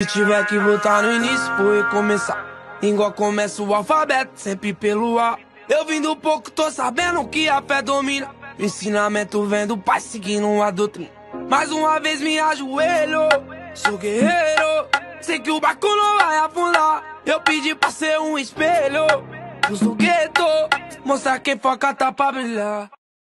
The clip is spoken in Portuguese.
Se tiver que voltar no início, vou recomeçar. Igual começa o alfabeto, sempre pelo A. Eu vim do pouco, tô sabendo que a fé domina. O ensinamento vem do pai seguindo a doutrina. Mais uma vez me ajoelho, sou guerreiro. Sei que o barco não vai afundar. Eu pedi pra ser um espelho. sou gueto, mostrar quem foca tá pra brilhar.